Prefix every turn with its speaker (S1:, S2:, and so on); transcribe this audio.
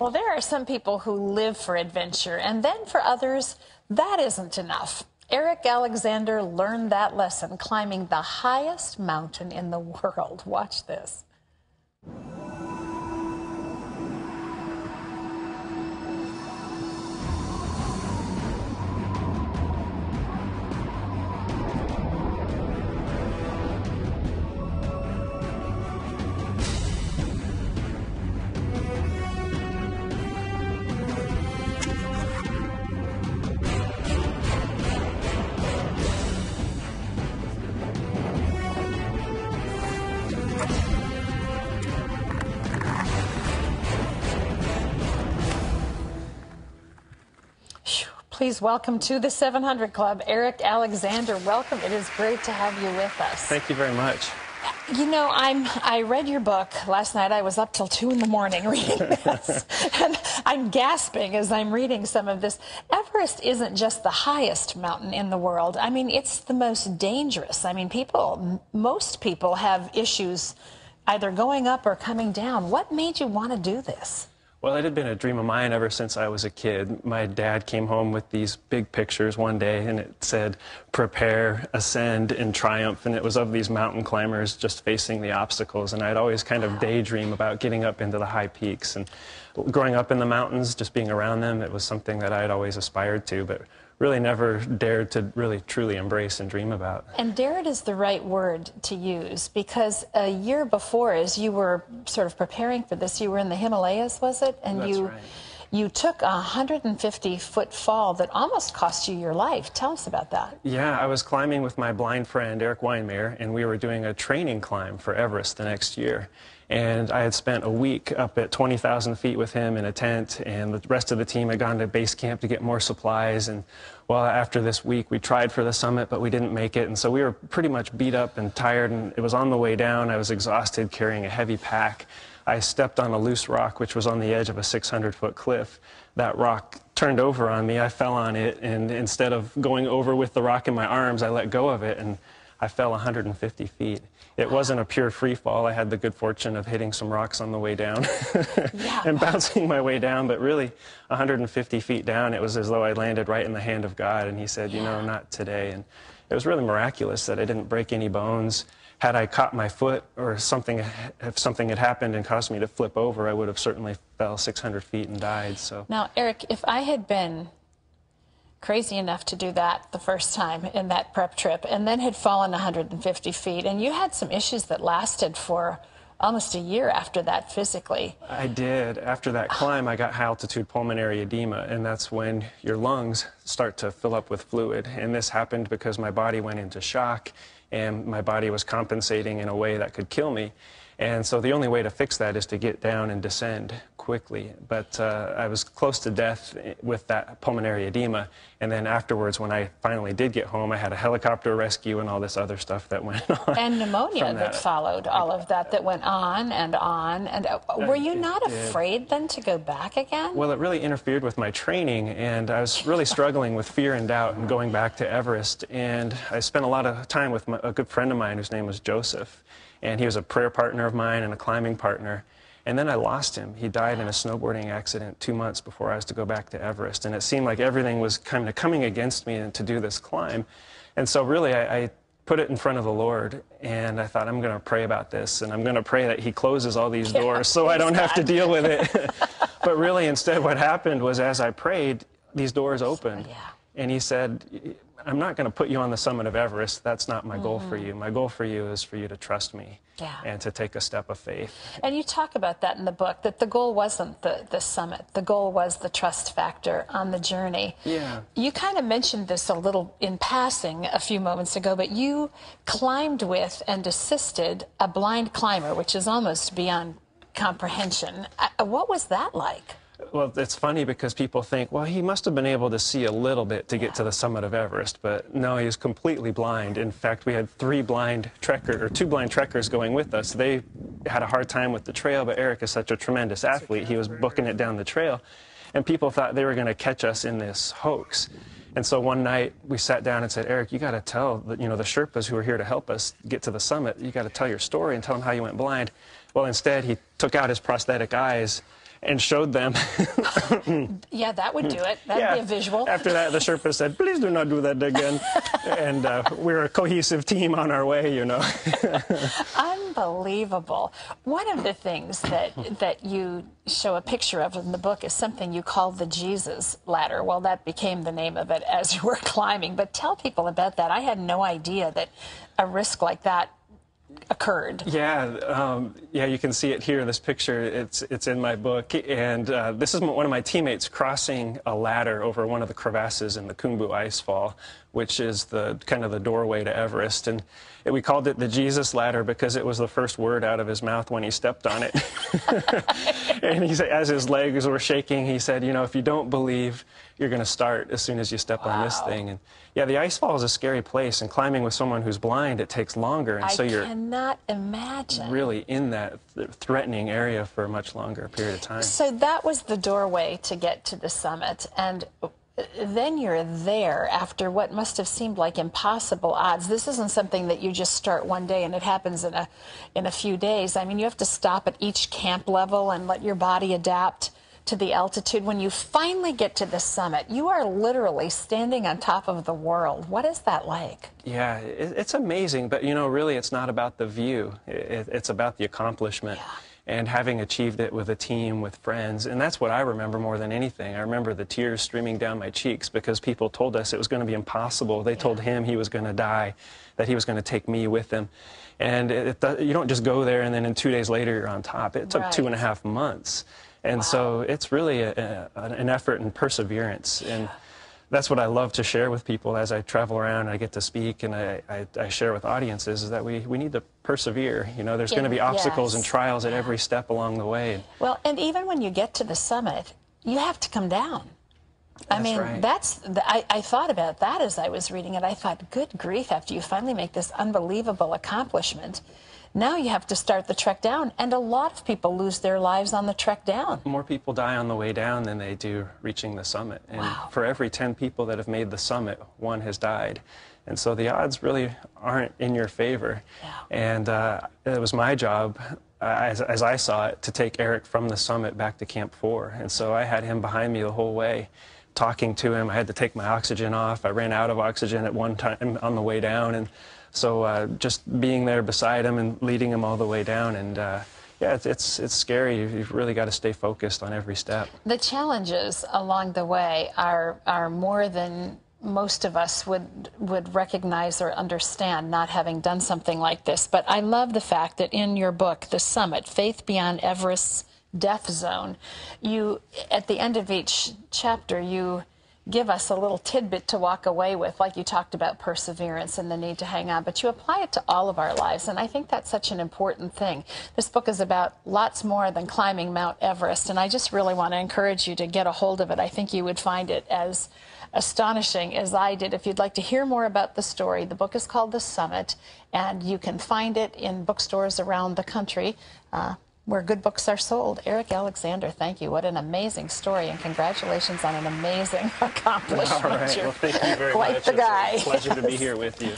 S1: Well, there are some people who live for adventure, and then for others, that isn't enough. Eric Alexander learned that lesson climbing the highest mountain in the world. Watch this. Please welcome to the 700 Club, Eric Alexander. Welcome. It is great to have you with us.
S2: Thank you very much.
S1: You know, I'm. I read your book last night. I was up till two in the morning reading this, and I'm gasping as I'm reading some of this. Everest isn't just the highest mountain in the world. I mean, it's the most dangerous. I mean, people, most people have issues either going up or coming down. What made you want to do this?
S2: Well, it had been a dream of mine ever since I was a kid. My dad came home with these big pictures one day, and it said, Prepare, Ascend, and Triumph. And it was of these mountain climbers just facing the obstacles. And I'd always kind of daydream about getting up into the high peaks. And growing up in the mountains, just being around them, it was something that I'd always aspired to. But really never dared to really truly embrace and dream about.
S1: And dared is the right word to use because a year before, as you were sort of preparing for this, you were in the Himalayas, was it?
S2: And That's
S1: you
S2: right.
S1: You took a 150 foot fall that almost cost you your life. Tell us about that.
S2: Yeah, I was climbing with my blind friend Erik Weihenmayer, and we were doing a training climb for Everest the next year. And I had spent a week up at 20,000 feet with him in a tent, and the rest of the team had gone to base camp to get more supplies. And well, after this week, we tried for the summit, but we didn't make it. And so we were pretty much beat up and tired, and it was on the way down. I was exhausted carrying a heavy pack. I stepped on a loose rock, which was on the edge of a 600 foot cliff. That rock turned over on me. I fell on it, and instead of going over with the rock in my arms, I let go of it, and I fell 150 feet. It wasn't a pure free fall. I had the good fortune of hitting some rocks on the way down
S1: yeah.
S2: and bouncing my way down. But really, 150 feet down, it was as though I landed right in the hand of God. And He said, You know, not today. And it was really miraculous that I didn't break any bones. Had I caught my foot or something, if something had happened and caused me to flip over, I would have certainly fell 600 feet and died. So
S1: now, Eric, if I had been crazy enough to do that the first time in that prep trip and then had fallen 150 feet. And you had some issues that lasted for almost a year after that physically.
S2: I did. After that climb, I got high altitude pulmonary edema, and that's when your lungs start to fill up with fluid. And this happened because my body went into shock and my body was compensating in a way that could kill me. And so the only way to fix that is to get down and descend quickly. But uh, I was close to death with that pulmonary edema. And then afterwards, when I finally did get home, I had a helicopter rescue and all this other stuff that went on.
S1: And pneumonia that.
S2: that.
S1: followed all of that, that went on and on. And uh, were you not afraid then to go back again?
S2: Well, it really interfered with my training. And I was really struggling with fear and doubt and going back to Everest. And I spent a lot of time with my, a good friend of mine whose name was Joseph and he was a prayer partner of mine and a climbing partner. And then I lost him. He died in a snowboarding accident two months before I was to go back to Everest. And it seemed like everything was kind of coming against me to do this climb. And so, really, I, I put it in front of the Lord, and I thought, I'm going to pray about this, and I'm going to pray that He closes all these doors yeah, so I don't God. have to deal with it. but really, instead, what happened was as I prayed, these doors opened.
S1: Yeah.
S2: And He said, I'm not going to put you on the summit of Everest. That's not my mm-hmm. goal for mm-hmm. you. My goal for you is for you to trust me
S1: yeah.
S2: and to take a step of faith.
S1: And you talk about that in the book, that the goal wasn't the, the summit. The goal was the trust factor on the journey.
S2: Yeah.
S1: You kind of mentioned this a little in passing a few moments ago, but you climbed with and assisted a blind climber, which is almost beyond comprehension. Uh, what was that like?
S2: Well, it's funny because people think, well, he must have been able to see a little bit to get to the summit of Everest, but no, he was completely blind. In fact, we had three blind trekkers, or two blind trekkers going with us. They had a hard time with the trail, but Eric is such a tremendous athlete. He was booking it down the trail, and people thought they were going to catch us in this hoax. And so one night we sat down and said, Eric, you got to tell the, you know the Sherpas who are here to help us get to the summit. You got to tell your story and tell them how you went blind. Well, instead he took out his prosthetic eyes and showed them.
S1: yeah, that would do it. That'd
S2: yeah.
S1: be a visual.
S2: After that, the Sherpa said, please do not do that again. and uh, we're a cohesive team on our way, you know.
S1: Unbelievable. One of the things that, that you show a picture of in the book is something you call the Jesus ladder. Well, that became the name of it as you were climbing. But tell people about that. I had no idea that a risk like that occurred.
S2: Yeah, um, yeah, you can see it here. This picture, it's it's in my book, and uh, this is one of my teammates crossing a ladder over one of the crevasses in the Khumbu Icefall, which is the kind of the doorway to Everest, and it, we called it the Jesus ladder because it was the first word out of his mouth when he stepped on it. and he said, as his legs were shaking, he said, "You know, if you don't believe, you're going to start as soon as you step wow. on this thing." And yeah, the ice fall is a scary place, and climbing with someone who's blind, it takes longer, and
S1: I
S2: so you're
S1: cannot imagine
S2: really in that th threatening area for a much longer period of time.
S1: So that was the doorway to get to the summit, and uh, then you're there after what must have seemed like impossible odds. This isn't something that you just start one day and it happens in a in a few days. I mean, you have to stop at each camp level and let your body adapt to the altitude. When you finally get to the summit, you are literally standing on top of the world. What is that like?
S2: Yeah, it's amazing, but you know, really, it's not about the view. It's about the accomplishment. Yeah and having achieved it with a team, with friends. And that's what I remember more than anything. I remember the tears streaming down my cheeks because people told us it was going to be impossible. They yeah. told him he was going to die, that he was going to take me with him. And it, it, you don't just go there and then in two days later you're on top. It took right. two and a half months. And wow. so it's really a, a, an effort and perseverance. And that's what I love to share with people as I travel around and I get to speak and I, I, I share with audiences is that we, we need to persevere. You know, there's going to be obstacles yes. and trials at every step along the way.
S1: Well, and even when you get to the summit, you have to come down.
S2: That's
S1: I mean,
S2: right.
S1: that's the, I, I thought about that as I was reading it. I thought, good grief, after you finally make this unbelievable accomplishment, now you have to start the trek down, and a lot of people lose their lives on the trek down.
S2: More people die on the way down than they do reaching the summit. And
S1: wow.
S2: for every 10 people that have made the summit, one has died. And so the odds really aren't in your favor.
S1: Yeah.
S2: And uh, it was my job, uh, as, as I saw it, to take Eric from the summit back to Camp 4. And so I had him behind me the whole way talking to him. I had to take my oxygen off. I ran out of oxygen at one time on the way down. And so uh, just being there beside him and leading him all the way down and uh, yeah, it's, it's, it's scary. You've really got to stay focused on every step.
S1: The challenges along the way are, are more than most of us would would recognize or understand not having done something like this. But I love the fact that in your book, The Summit, Faith Beyond Everest's Death Zone, you at the end of each chapter you give us a little tidbit to walk away with, like you talked about perseverance and the need to hang on, but you apply it to all of our lives. And I think that's such an important thing. This book is about lots more than climbing Mount Everest, and I just really want to encourage you to get a hold of it. I think you would find it as astonishing as I did. If you'd like to hear more about the story, the book is called The Summit, and you can find it in bookstores around the country. Uh, where good books are sold. Eric Alexander, thank you. What an amazing story, and congratulations on an amazing accomplishment.
S2: All right. Well, thank you very
S1: Quite
S2: much.
S1: the guy.
S2: Pleasure to be here with you.